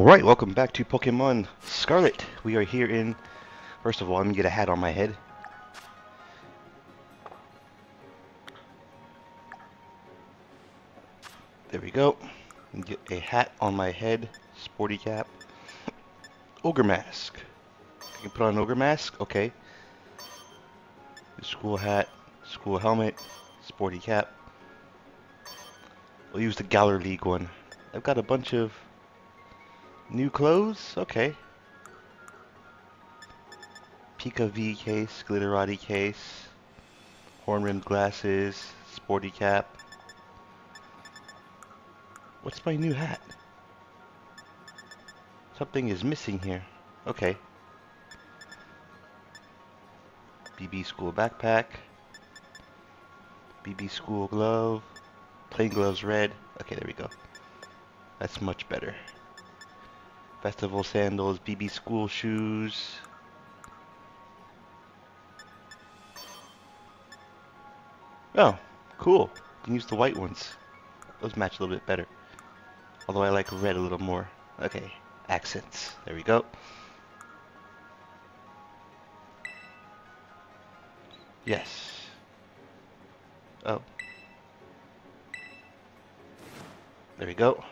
Alright, welcome back to Pokemon Scarlet. We are here in... First of all, let me get a hat on my head. There we go. Get a hat on my head. Sporty cap. Ogre mask. I can put on an ogre mask? Okay. School hat. School helmet. Sporty cap. We'll use the Galar League one. I've got a bunch of New clothes? Okay. Pika V case, Glitterati case, horn-rimmed glasses, sporty cap. What's my new hat? Something is missing here. Okay. BB school backpack. BB school glove. Plain gloves red. Okay, there we go. That's much better. Festival sandals, BB school shoes. Oh, cool. You can use the white ones. Those match a little bit better. Although I like red a little more. Okay, accents. There we go. Yes. Oh. There we go.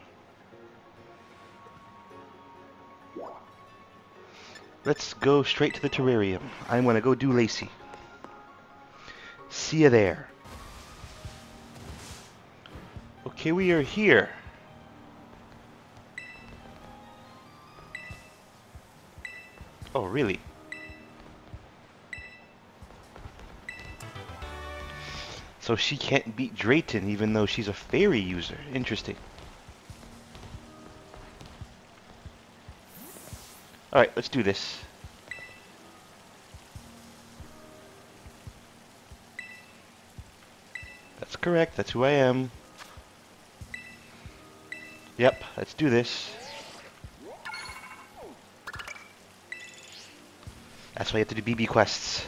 Let's go straight to the terrarium. I'm gonna go do Lacey. See you there. Okay, we are here. Oh, really? So she can't beat Drayton even though she's a fairy user. Interesting. Alright, let's do this. That's correct, that's who I am. Yep, let's do this. That's why you have to do BB quests.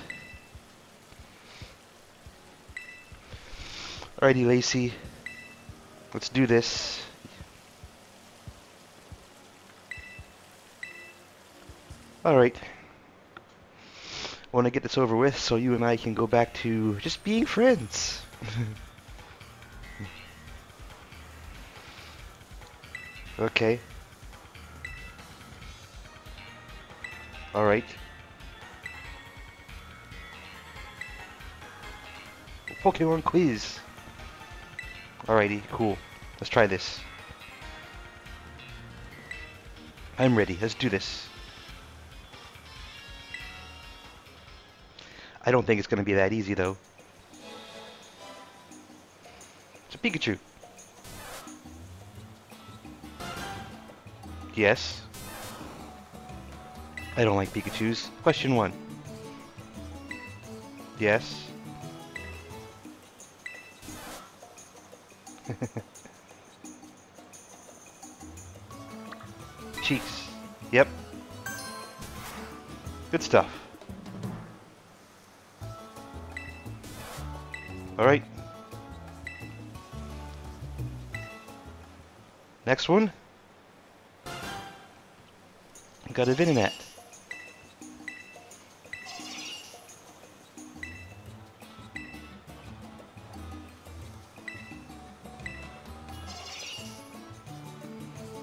Alrighty, Lacey. Let's do this. Alright. I want to get this over with so you and I can go back to just being friends. okay. Alright. Pokemon quiz. Alrighty, cool. Let's try this. I'm ready. Let's do this. I don't think it's going to be that easy, though. It's a Pikachu. Yes. I don't like Pikachus. Question one. Yes. Cheeks. Yep. Good stuff. Alright. Next one. Got a Venonat.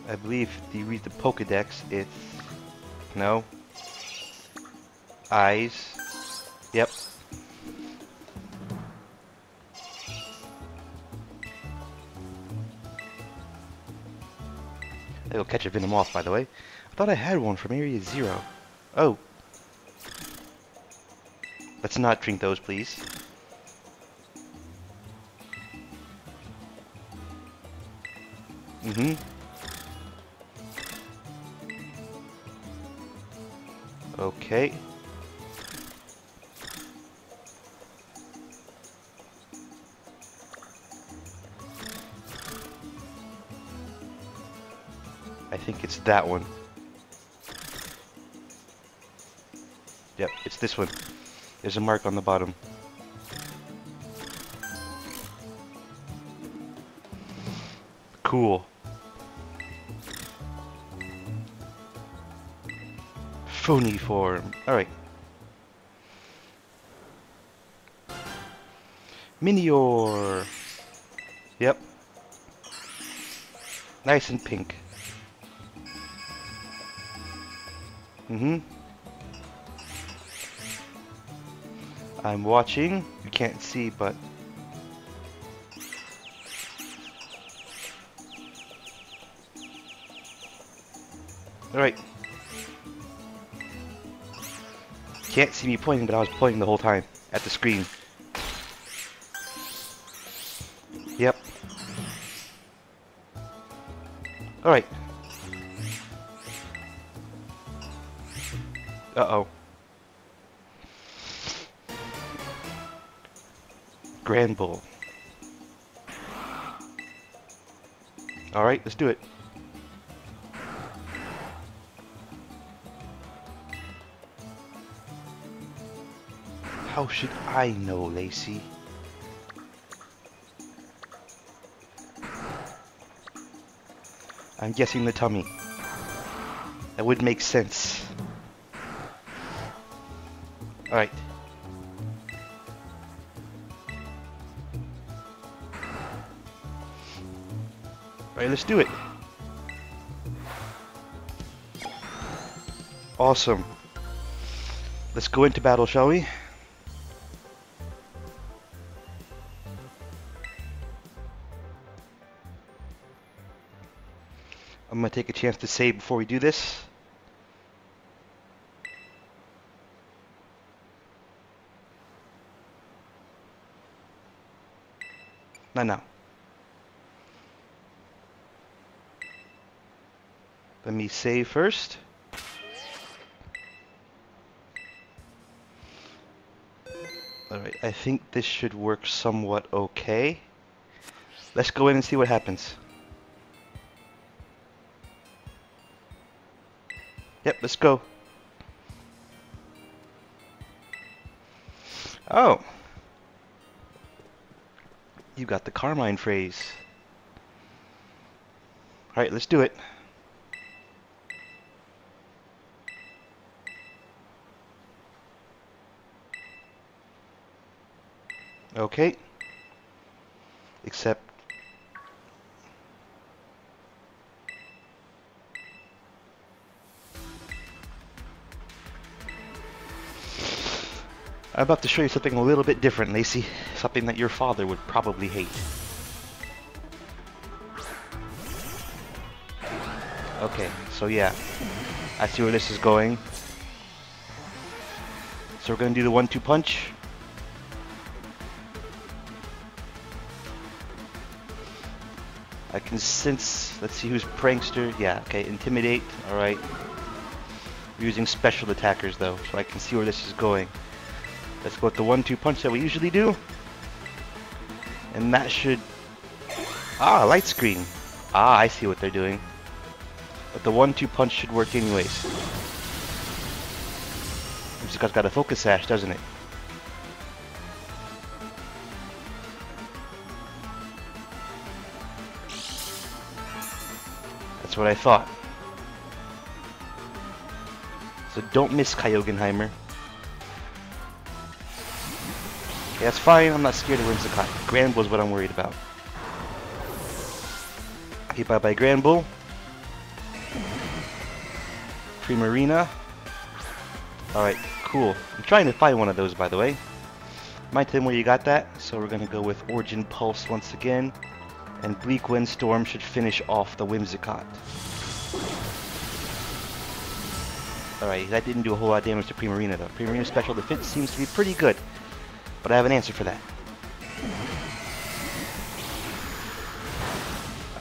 I believe if you read the Pokedex, it's... No. Eyes. Yep. It'll catch a Venomoth, by the way. I thought I had one from Area Zero. Oh. Let's not drink those, please. Mm-hmm. Okay. Think it's that one. Yep, it's this one. There's a mark on the bottom. Cool. Phony form. Alright. Minior. Yep. Nice and pink. Mm-hmm. I'm watching. You can't see, but... Alright. Can't see me pointing, but I was pointing the whole time at the screen. Yep. Alright. Uh-oh. Granbull. Alright, let's do it. How should I know, Lacey? I'm guessing the tummy. That would make sense. Alright. Alright, let's do it. Awesome. Let's go into battle, shall we? I'm gonna take a chance to save before we do this. No. Let me save first. Alright, I think this should work somewhat okay. Let's go in and see what happens. Yep, let's go. Oh. You got the Carmine phrase. Alright, let's do it. Okay. Except I'm about to show you something a little bit different, Lacey. Something that your father would probably hate. Okay, so yeah. I see where this is going. So we're gonna do the one-two punch. I can sense, let's see who's prankster. Yeah, okay, intimidate, alright. We're using special attackers though, so I can see where this is going. Let's go with the one-two punch that we usually do. And that should... Ah, light screen. Ah, I see what they're doing. But the one-two punch should work anyways. It's just got a focus sash, doesn't it? That's what I thought. So don't miss Kyogenheimer. Yeah, it's fine. I'm not scared of Whimsicott. Granbull is what I'm worried about. Okay, bye-bye Granbull. Primarina. Alright, cool. I'm trying to find one of those, by the way. Might tell me where you got that. So we're going to go with Origin Pulse once again. And Bleak Windstorm should finish off the Whimsicott. Alright, that didn't do a whole lot of damage to Primarina though. Primarina special defense seems to be pretty good. But I have an answer for that.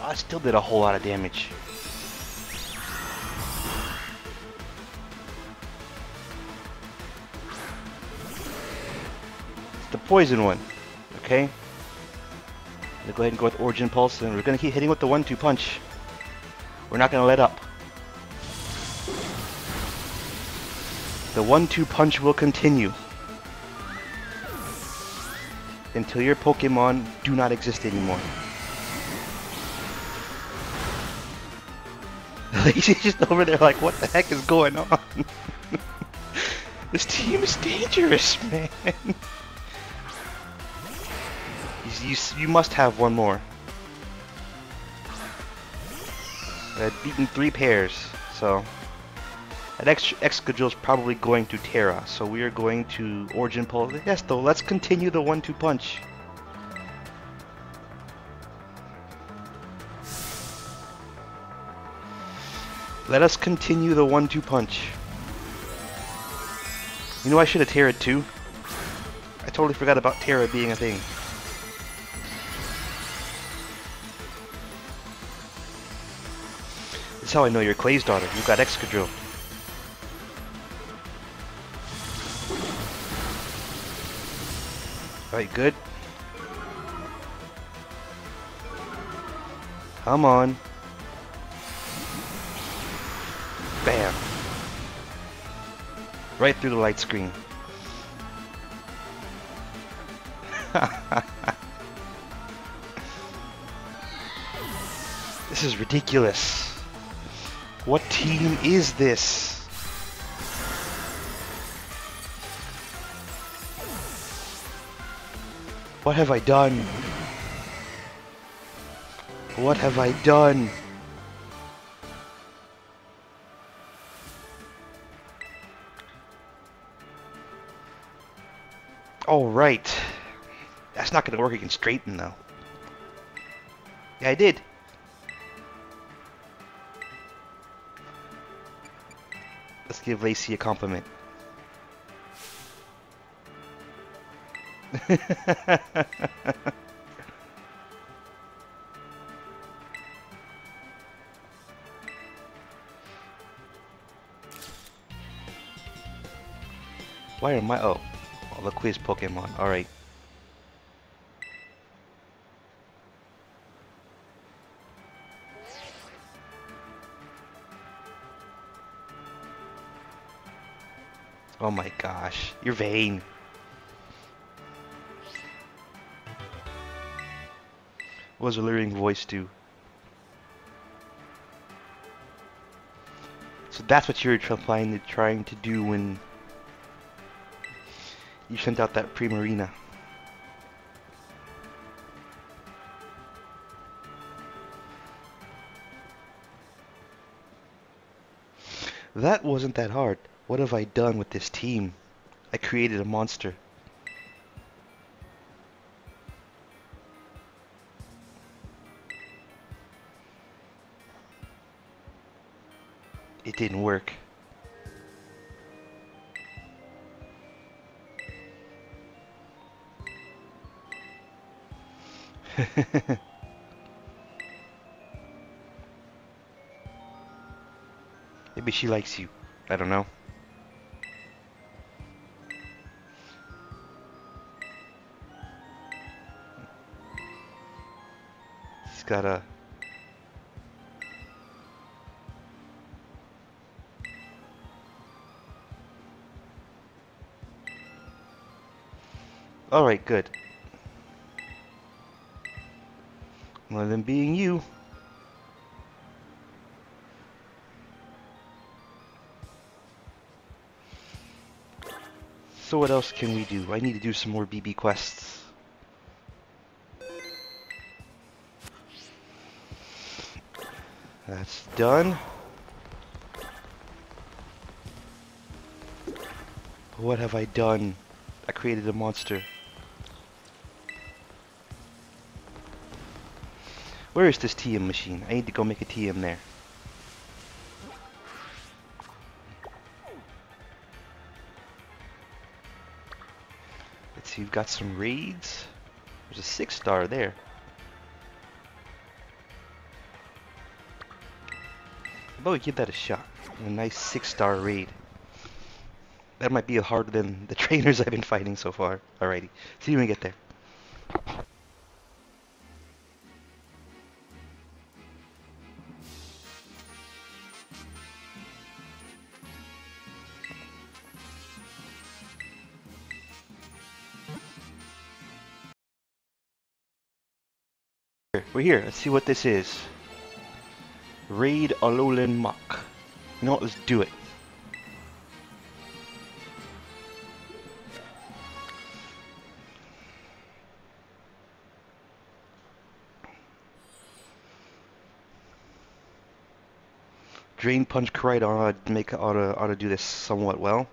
I still did a whole lot of damage. It's the poison one. Okay? I'm go ahead and go with Origin Pulse, and we're gonna keep hitting with the one-two punch. We're not gonna let up. The one-two punch will continue. Until your Pokemon do not exist anymore. He's just over there like, what the heck is going on? This team is dangerous, man. you, you, you must have one more. I've beaten three pairs, so... That Ex Excadrill's probably going to Tera, so we are going to Origin Pulse. Yes, though, let's continue the one-two punch. Let us continue the one-two punch. You know I should have Tera too. I totally forgot about Tera being a thing. That's how I know you're Clay's daughter. You've got Excadrill. Alright, good. Come on. Bam. Right through the light screen. this is ridiculous. What team is this? What have I done? What have I done? Oh, right. That's not going to work against Drayton, though. Yeah, I did. Let's give Lacey a compliment. Why am I? Oh, oh the quiz Pokemon. All right. Oh my gosh, you're vain. What does Alluring Voice do? So that's what you were trying to, trying to do when you sent out that Primarina. That wasn't that hard. What have I done with this team? I created a monster. Didn't work. Maybe she likes you. I don't know. He's got a... Alright, good. One of them being you. So what else can we do? I need to do some more BB quests. That's done. What have I done? I created a monster. Where is this TM machine? I need to go make a TM there. Let's see, we've got some raids. There's a six star there. How about we give that a shot? A nice six star raid. That might be harder than the trainers I've been fighting so far. Alrighty. See when we get there. We're here. Let's see what this is. Raid Alolan Muk. You know what? Let's do it. Drain Punch Karate ought to make ought to, ought to do this somewhat well.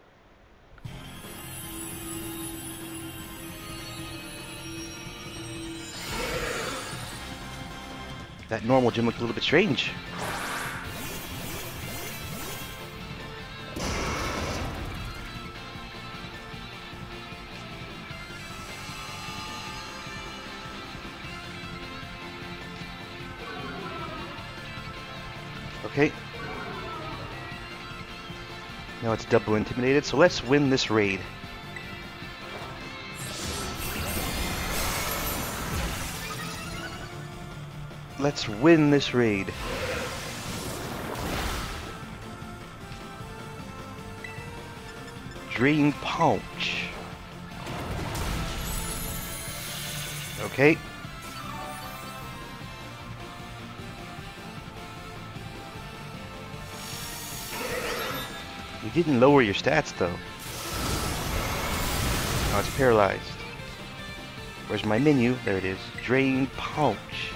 That normal gym looked a little bit strange. Okay. Now it's double intimidated, so let's win this raid. Let's win this raid. Drain Punch. Okay. You didn't lower your stats though. Now it's paralyzed. Where's my menu? There it is. Drain Punch.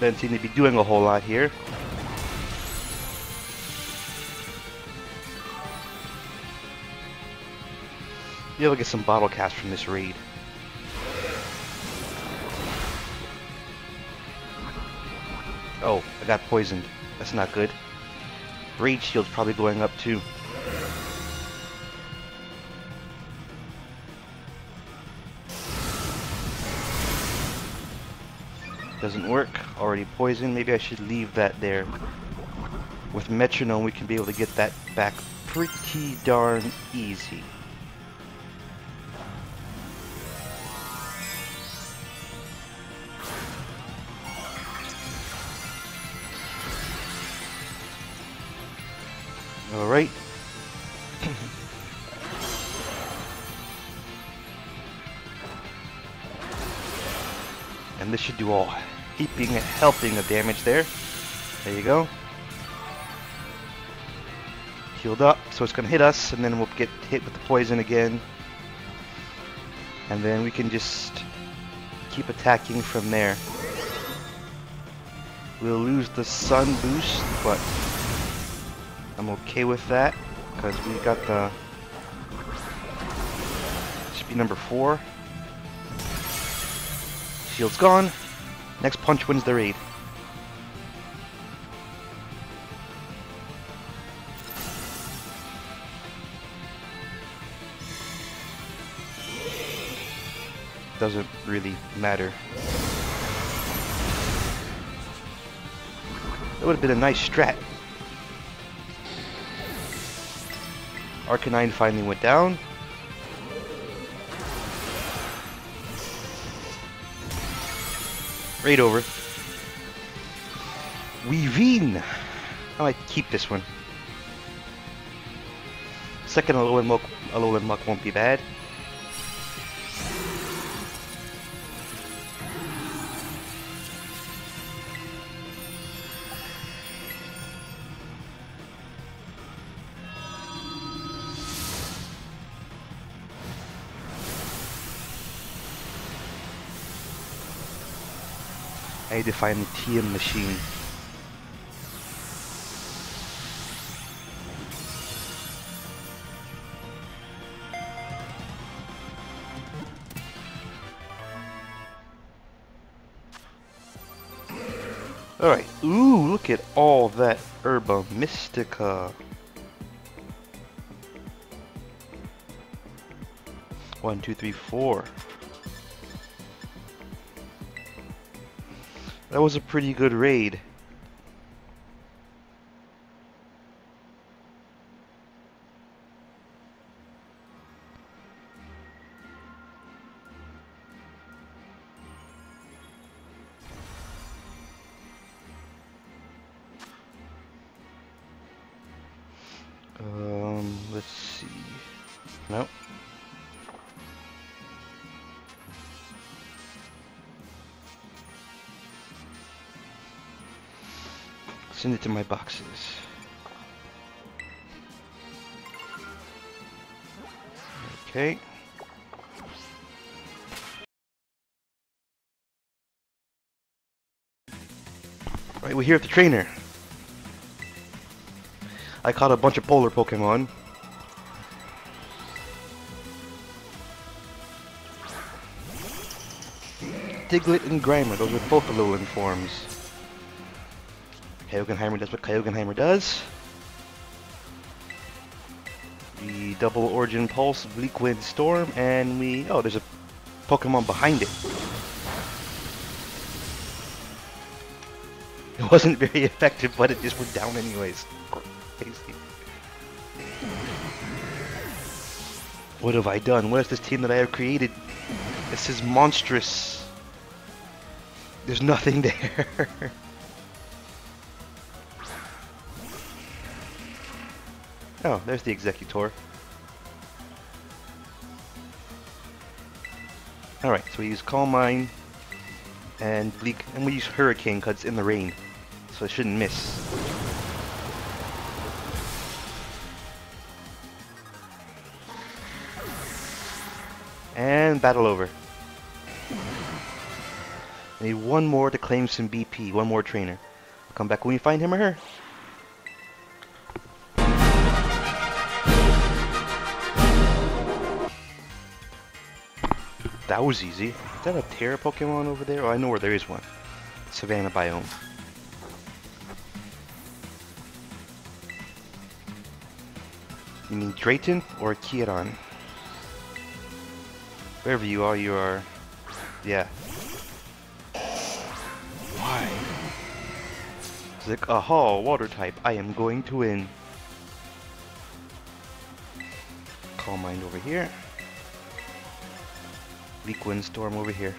Doesn't seem to be doing a whole lot here. Be able to get some bottle caps from this raid. Oh, I got poisoned. That's not good. Rage shield's probably going up too. Doesn't work. Already poisoned. Maybe I should leave that there. With Metronome, we can be able to get that back pretty darn easy. Alright. and this should do all heaping helping of damage there. There you go. Healed up, so it's gonna hit us, and then we'll get hit with the poison again. And then we can just keep attacking from there. We'll lose the sun boost, but I'm okay with that because we got the should be number four. Shield's gone. Next punch wins the raid. Doesn't really matter. That would have been a nice strat. Arcanine finally went down. Raid over. Weavile! I might keep this one. Second Alolan Muk, Alolan Muk won't be bad. Find the TM machine. Alright, ooh, look at all that Herba Mystica. One, two, three, four. That was a pretty good raid. boxes. Okay. Right, we're here at the trainer. I caught a bunch of polar Pokemon. Diglett and Grimer, those are Pokalolan forms. Kyogre does what Kyogre does. The double origin pulse, bleak wind storm, and we oh there's a Pokemon behind it. It wasn't very effective, but it just went down anyways. Crazy. What have I done? What is this team that I have created? This is monstrous. There's nothing there. Oh, there's the executor. Alright, so we use Calm Mind and Bleak, and we use Hurricane because in the rain, so it shouldn't miss. And battle over. I Need one more to claim some BP, one more trainer. I'll come back when we find him or her. That was easy. Is that a Tera Pokemon over there? Oh, I know where there is one. Savannah biome. You mean Drayton or Kieran? Wherever you are, you are... Yeah, why? It's like, aha, water type. I am going to win. Calm Mind over here. Windstorm over here.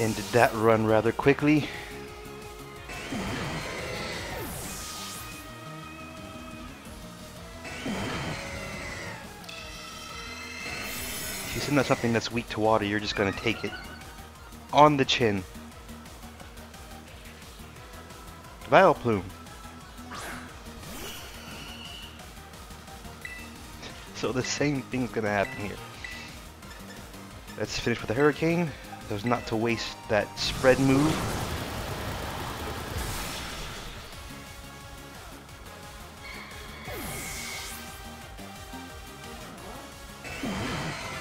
Ended that run rather quickly. If you send something that's weak to water, you're just going to take it. On the chin. Vileplume. So the same thing's to happen here. Let's finish with the Hurricane. There's not to waste that spread move.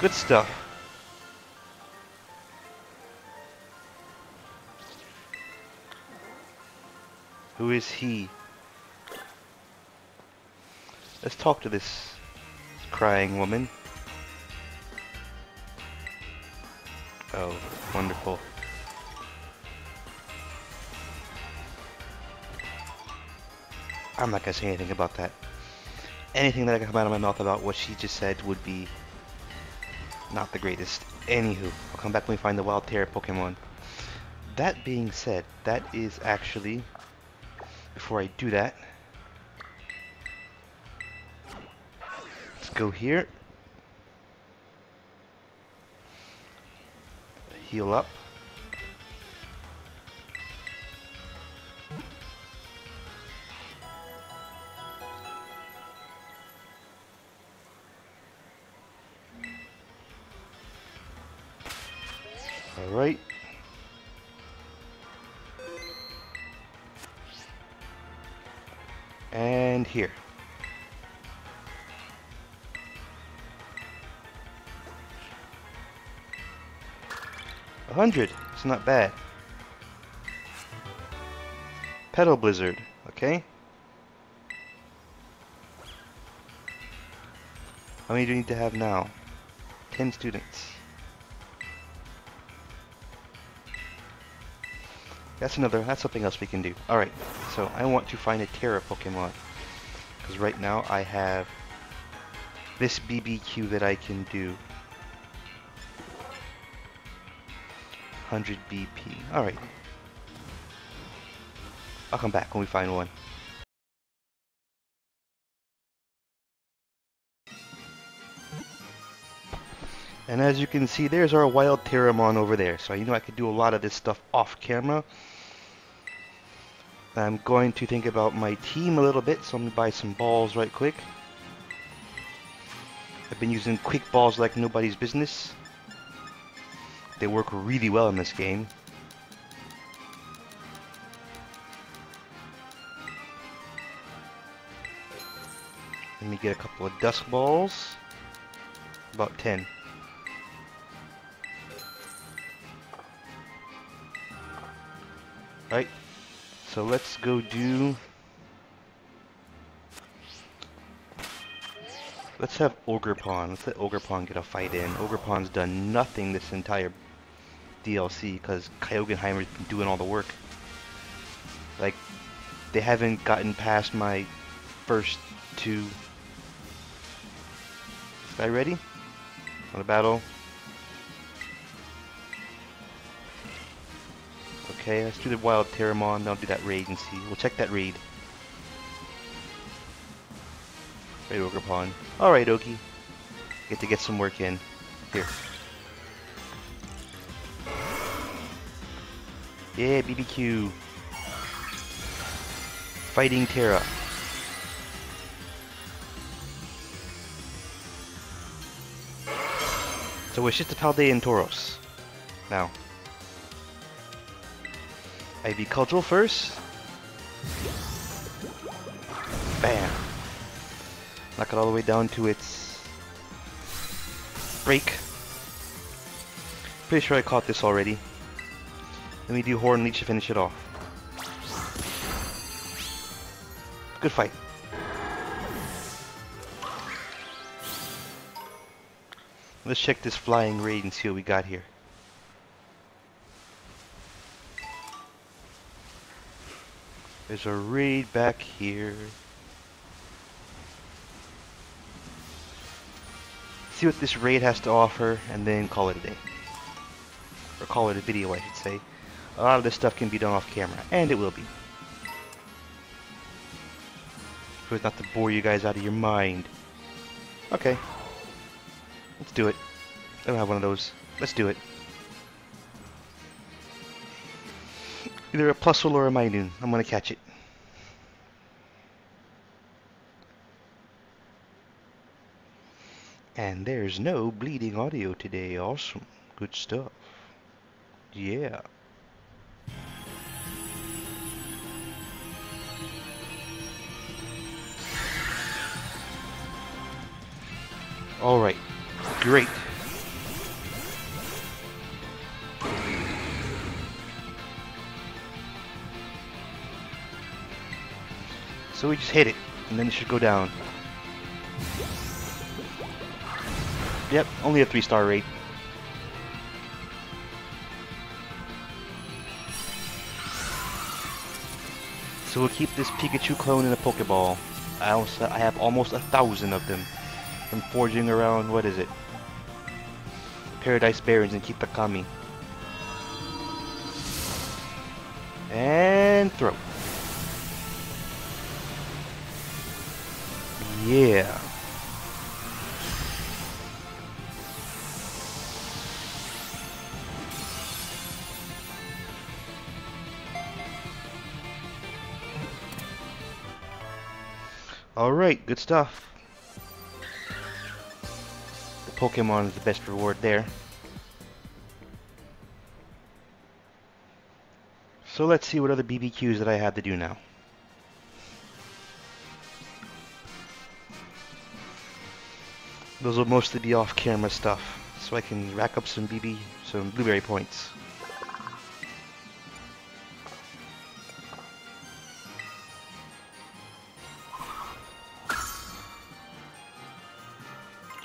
Good stuff. Who is he? Let's talk to this crying woman. Oh, wonderful. I'm not gonna say anything about that. Anything that I can come out of my mouth about what she just said would be not the greatest. Anywho, I'll come back when we find the wild Tera Pokemon. That being said, that is actually, before I do that, go here, heal up, 100. It's not bad. Petal Blizzard, okay? How many do you need to have now? 10 students. That's another, that's something else we can do. Alright, so I want to find a Tera Pokemon. Because right now I have this BBQ that I can do. 100 BP. Alright. I'll come back when we find one. And as you can see, there's our wild Terramon over there. So you know I could do a lot of this stuff off camera. I'm going to think about my team a little bit, so I'm going to buy some balls right quick. I've been using quick balls like nobody's business. They work really well in this game. Let me get a couple of dusk balls. About 10. Right. So let's go do... Let's have Ogerpon. Let's let Ogerpon get a fight in. Ogerpon's done nothing this entire DLC because Kyogre been doing all the work. Like, they haven't gotten past my first two. Is guy ready? On the battle? Okay, let's do the Wild Terramon, then I'll do that raid and see. We'll check that raid. Raid Ogerpon. Alright, Oki. Get to get some work in. Here. Yeah, BBQ. Fighting Tera. So it's just a Paldean Tauros. Now. Cultural first. Bam. Knock it all the way down to its break. Pretty sure I caught this already. Let me do Horn Leech to finish it off. Good fight. Let's check this flying raid and see what we got here. There's a raid back here. See what this raid has to offer and then call it a day. Or call it a video, I should say. A lot of this stuff can be done off camera, and it will be. So as not to bore you guys out of your mind. Okay. Let's do it. I don't have one of those. Let's do it. Either a Plusle or a Minun. I'm gonna catch it. And there's no bleeding audio today. Awesome. Good stuff. Yeah. Alright. Great. So we just hit it, and then it should go down. Yep, only a 3 star rate. So we'll keep this Pikachu clone in a Pokeball. I also I have almost a thousand of them from forging around what is it? Paradise Barrens and Kitakami. And throw. Yeah. Alright, good stuff. Pokemon is the best reward there. So let's see what other BBQs that I have to do now. Those will mostly be off-camera stuff, so I can rack up some BB, some blueberry points.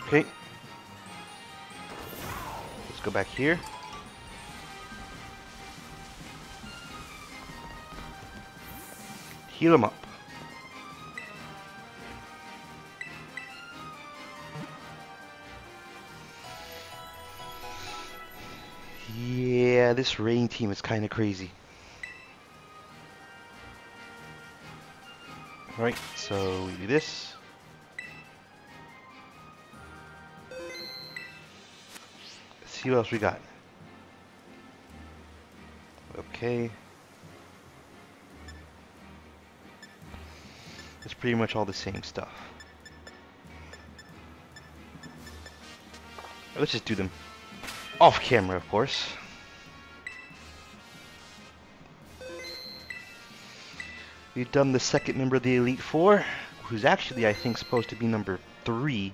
Okay. Back here. Heal him up. Yeah, this rain team is kind of crazy. Alright, so we do this. See what else we got. Okay. It's pretty much all the same stuff. let's just do them off camera, of course. We've done the second member of the Elite Four, who's actually, I think, supposed to be number three,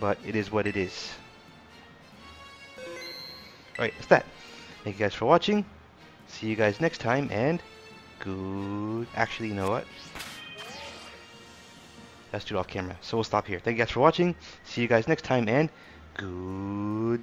but it is what it is. Alright, that's that. Thank you guys for watching. See you guys next time, and good... Actually, you know what? Let's do it off camera. So we'll stop here. Thank you guys for watching. See you guys next time, and goodbye.